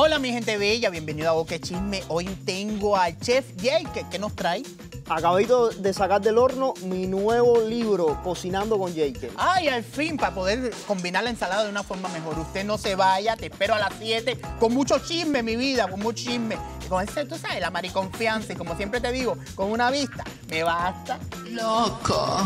Hola mi gente bella, bienvenido a Boque Chisme. Hoy tengo al chef Jay, ¿qué, nos trae? Acabito de sacar del horno mi nuevo libro, Cocinando con Jake. Ay, al fin, para poder combinar la ensalada de una forma mejor. Usted no se vaya, te espero a las 7 con mucho chisme, mi vida, con mucho chisme. Con ese, tú sabes, la mariconfianza. Y como siempre te digo, con una vista, me basta. Loco.